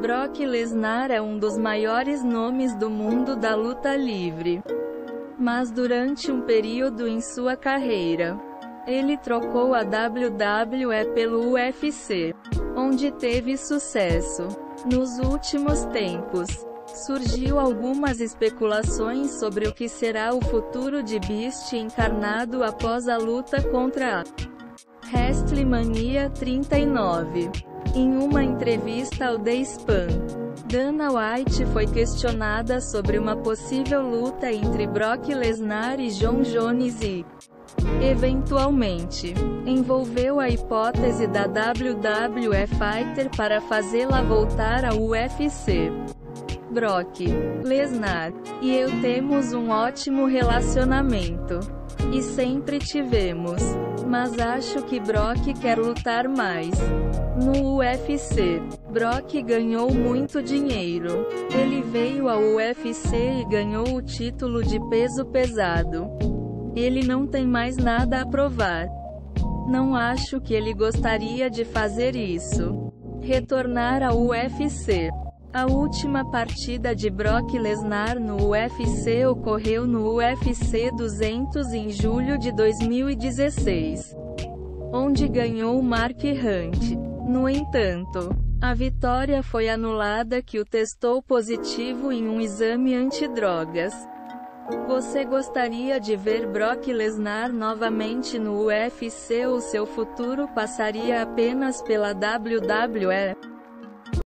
Brock Lesnar é um dos maiores nomes do mundo da luta livre. Mas durante um período em sua carreira, ele trocou a WWE pelo UFC, onde teve sucesso. Nos últimos tempos, surgiu algumas especulações sobre o que será o futuro de Beast encarnado após a luta contra a WrestleMania 39. Em uma entrevista ao The Spam, Dana White foi questionada sobre uma possível luta entre Brock Lesnar e John Jones e, eventualmente, envolveu a hipótese da WWE Fighter para fazê-la voltar ao UFC. Brock Lesnar e eu temos um ótimo relacionamento. E sempre tivemos. Mas acho que Brock quer lutar mais. No UFC, Brock ganhou muito dinheiro. Ele veio ao UFC e ganhou o título de peso pesado. Ele não tem mais nada a provar. Não acho que ele gostaria de fazer isso. Retornar ao UFC. A última partida de Brock Lesnar no UFC ocorreu no UFC 200 em julho de 2016, onde ganhou Mark Hunt. No entanto, a vitória foi anulada que o testou positivo em um exame antidrogas. Você gostaria de ver Brock Lesnar novamente no UFC ou seu futuro passaria apenas pela WWE?